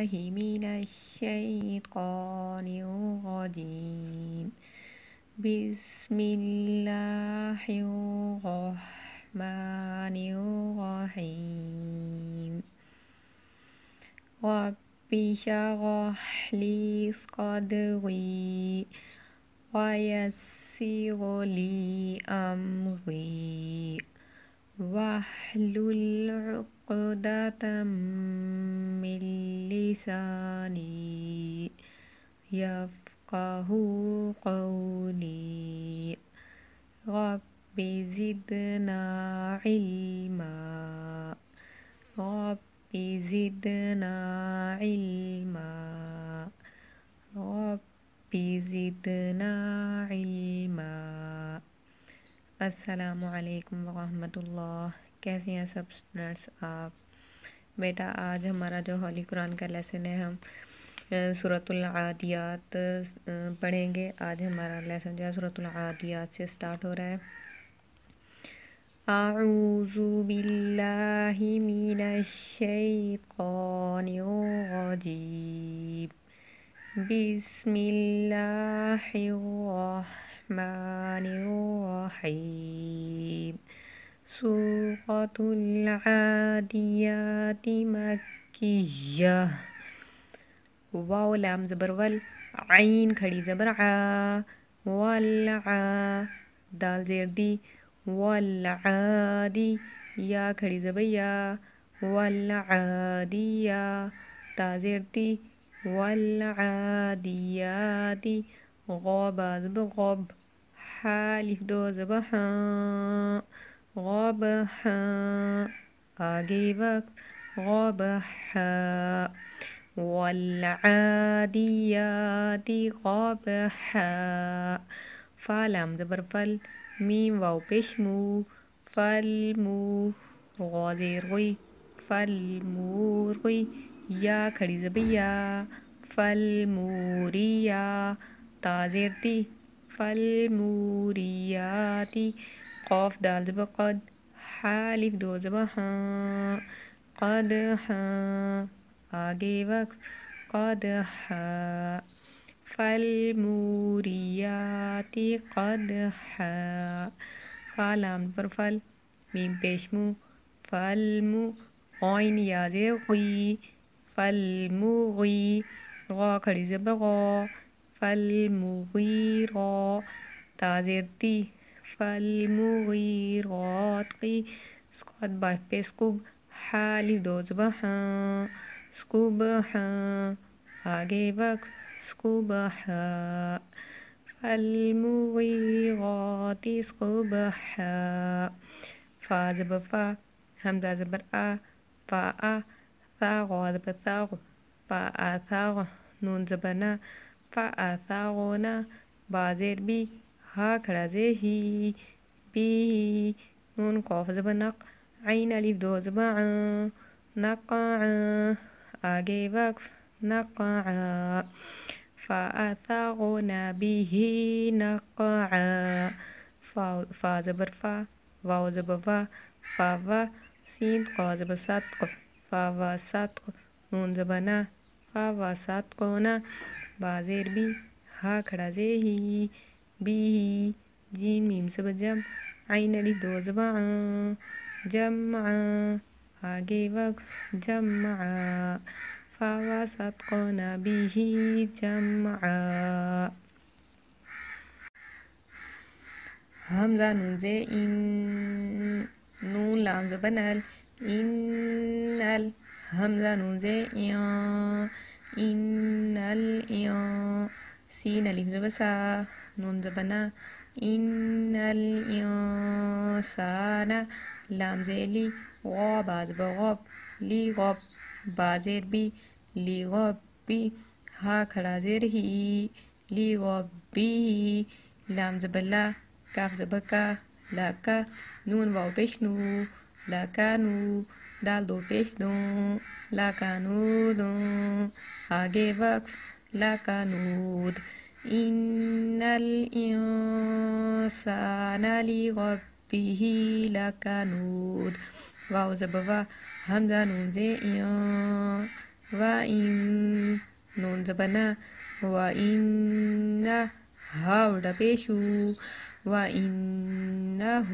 بالله من الشيطان الرجيم. بسم الله الرحمن الرحيم. رب اشرح لي صدري ويسر لي أمري. واحلل عقدة من لساني يفقه قولي. رب زدنا علما. رب زدنا علما. رب زدنا علما. السلام علیکم ورحمۃ اللہ۔ کیسے ہیں سب students آپ؟ بیٹا، آج ہمارا جو holy قرآن کا lesson ہے، ہم سورة العادیات پڑھیں گے۔ آج ہمارا lesson جو ہے سورت العادیات سے start ہو رہا ہے۔ اعوذ باللہ من الشیطان الرجیم۔ بسم اللہ الرحمن الرحیم الرحيم. سورة العاديات مكية. واو لام زبر وال عين کھڑی زبر ع والعا دال زیر دی. والعادي یا کھڑی زبر یا. والعادیا تا زیر دی. والعادیات غوب زبر غاب. حالف دو ذبح غبح أجيبك غبح والعاديات غبحا فلم دبر فل ميم واو بشمو. فالمو غاديروي فالموري يا كريزبيا. فالموريا. تازرتي فالموريات قاف دال زبا قد حالف دو زبا ها. قد ها. آگے وقف. قد ها. فالموريات قد ها. فالام پر فل میم پیشمو فالمو عین يازي غي فالمو غي غا کھڑی زبر فالمغيرات فالمغيرات سقط باي بي سكوب حالي دوز بحا سكوب حا أجيبك سكوب حا فالمغيرات سكوب حا فاز بفا فا همزة زبر آ فا آ ثاغ زبر ثاغ فا آ ثاغ نون زبر فَأَثَرْنَ بازر بھی ہا کھڑا زے ہی بی ہی نون قوف زبا نق عین علیف دو زبا نقع آگے وقف نقع فأثرن ہی نقع فا زبر فا واو زبا وا فا وا سین قو زبا صدق فا و صدق نون زبا نا فا وا صدقونا بازیر بی ہا کھڑا زے ہی بی ہی جیم میم سب جم عین علی دو زباں جمع آگے وقف جمع فاوا صدقنا ہی جمع حمزہ نون زے ان نون لام زبنل ان حمزہ نون زے ان إن الإن سين ألف زبسا نون زبنا إن الإنسان لام زيلي غاب از بغاب لي غاب بازير بي لي غاب بي ها خرا زير هي لي غاب بي لام زبلا كاف زبكا لاكا نون واو بشنو لاكانو دال دو پیش دون لکنودون آگے وقف لکنود إن الإنسان لغبه لكنود واو زبوا همزة نون زي وإن نون زبنا پیشو و این وإنه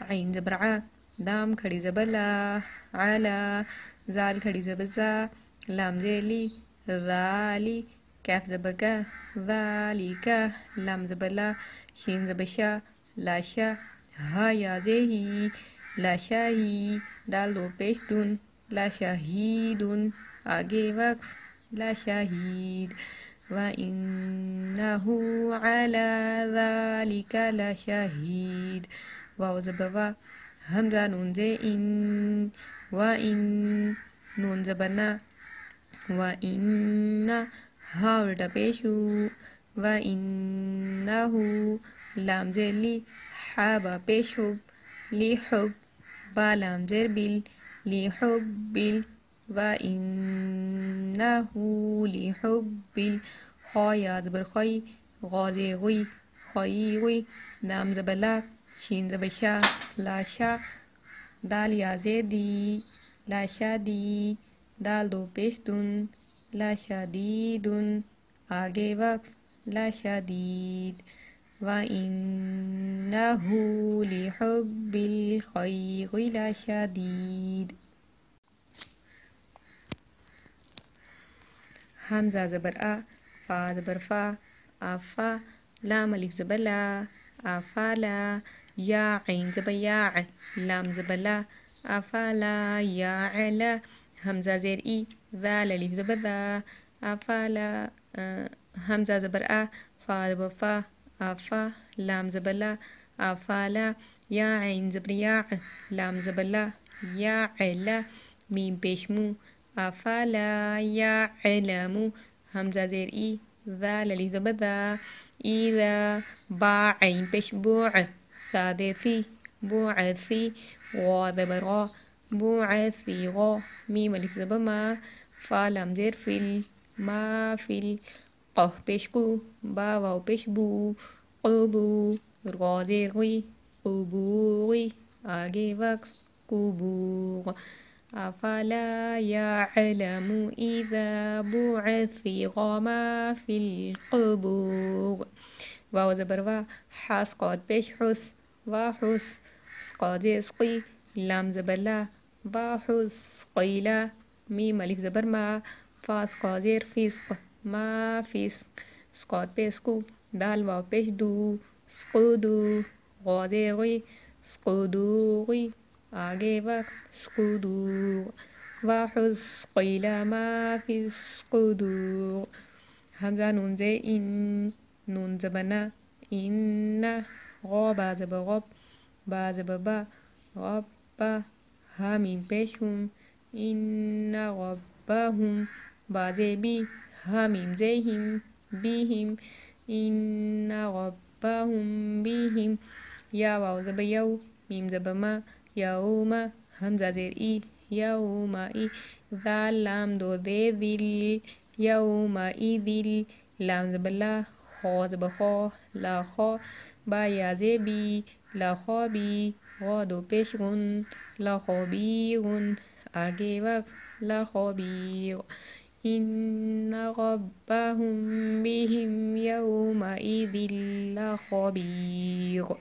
عين زبرعه دام خريزة بلا على زال خريزة بزا لام زيلي ذالي كاف زبكا ذلك لام زبلا شين زبشا لاشا هيا زيهي لاشاهي دالو بيشتون لاشاهيد آگے وقف لا شهيد وإنه على ذلك لشهيد واو همزه نونزه این و این نون زبرنا و این ها ورده پیشو و اینه لام زیر لی حابا پیشوب لی حب با لام زیر بیل لی حب بیل و اینه لی حب بیل خای از برخای غازی غوی خایی غوی لام زبلا شین زبشا لاشا دال یازے دی لاشا دی دال دو پیش دن لاشا دیدن آگے وقف لاشا دید. وَإِنَّهُ لِحُبِّ الْخَيْرِ لَشَدِيدٌ حمزه زبر ا فا زبر فا افا لام الف زبر لا افالا يا عين زبر يا لام زبر لا أفالا يا علا همزة زير إي ذال ألف زبر ذا. أفالا أه همزة زبر أ. فا زبر فا أفا لام زبر لا. أفالا يا عين زبر يا لام زبر لا يا علا ميم بيشمو أفلا يعلم همزة زير إي ذا للي زبدا إذا باع عين بش بوع. ثادثي بوعثي وذبرا بوعثي غا ميم ألف زبما فالم زير في ما في قه بشكو با واو بشبو قبو غازير غي قبوغي آگے وقف قبوغ. أفلا يعلم إذا بعثر ما في القبور واو زبر حاس قاد بيش حس و حس سقاد سقي لام زبر لا و حس قيلا ميم ألف زبر ما فاس قادر فسق ما فسق سقاد بيسكو دال واو بيش دو سقودو غادغي سقودوغي آگے وقت صدور وحس قيل ما في الصدور همزة نون زي إن نون زبنا إن غاب زب غب با زب با غب با همين بشهم إن غبهم با زي بي همين زيهم بهم إن غبهم بهم يا واو زب يو ميم زب ما يوم همزة زير إي يوم إي ذا لام دو ذي ذل يوم إذل لام زبلا خوز بخو لا خو با یازے بی، لا خو بی غو دو پیش گن لا خو بی گن آگے وقت لا خو بی اِنَّ رَبَّهُمْ بِهِمْ يَوْمَ اِذِ يومئذ خَبِيرُ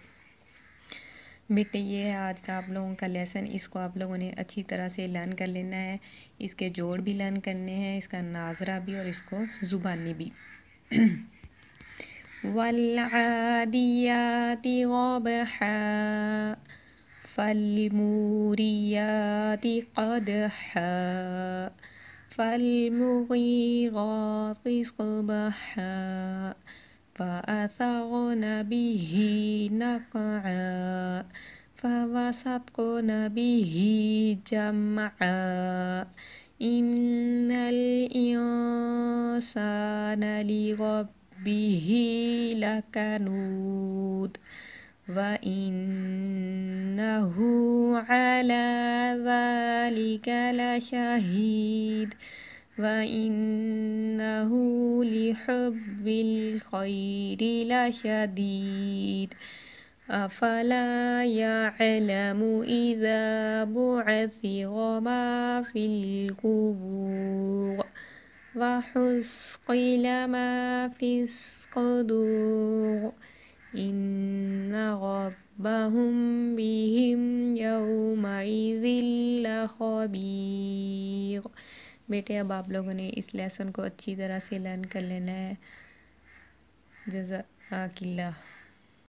بیٹے، یہ ہے آج کا آپ لوگوں کا lesson اس کو آپ لوگوں نے اچھی طرح سے learn کر لینا ہے. اس کے جوڑ بھی learn کرنے ہیں، اس کا ناظرہ بھی اور اس کو زبانی بھی. والعاديات ضبحا فالموريات قدحا فالمغيرات صبحا فأثرن به نقعا فوسطن به جمعا. إن الإنسان لربه لكنود وإنه على ذلك لشهيد وإنه لحب الخير لشديد. أفلا يعلم إذا بعثر ما في القبور؟ وحسقل ما في الصدور إن ربهم بهم يومئذ لخبير بیٹے، اب آپ لوگوں نے اس lesson کو اچھی طرح سے learn کر لینا ہے۔ جزاک اللہ۔